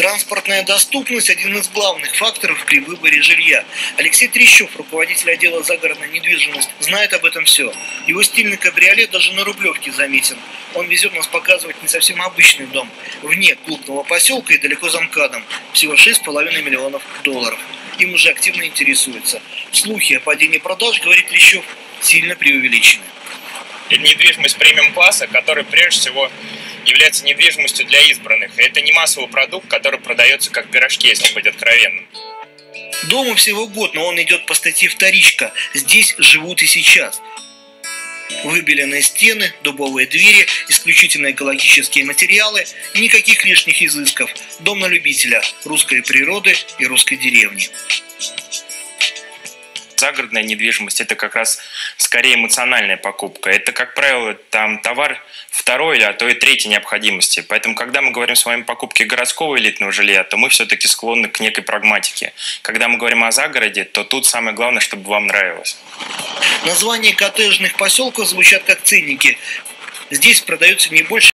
Транспортная доступность – один из главных факторов при выборе жилья. Алексей Трещев, руководитель отдела загородной недвижимости, знает об этом все. Его стильный кабриолет даже на Рублевке заметен. Он везет нас показывать не совсем обычный дом. Вне клубного поселка и далеко за МКАДом. Всего 6,5 миллионов долларов. Им уже активно интересуются. Слухи о падении продаж, говорит Трещев, сильно преувеличены. Это недвижимость премиум-класса, которая прежде всего является недвижимостью для избранных. И это не массовый продукт, который продается как пирожки, если быть откровенным. Дому всего год, но он идет по статье «Вторичка». Здесь живут и сейчас. Выбеленные стены, дубовые двери, исключительно экологические материалы и никаких лишних изысков. Дом на любителя русской природы и русской деревни загородная недвижимость это как раз скорее эмоциональная покупка. Это, как правило, там товар второй, а то и третьей необходимости. Поэтому, когда мы говорим с вами о покупке городского элитного жилья, то мы все-таки склонны к некой прагматике. Когда мы говорим о загороде, то тут самое главное, чтобы вам нравилось. Названия коттеджных поселков звучат как ценники. Здесь продаются не больше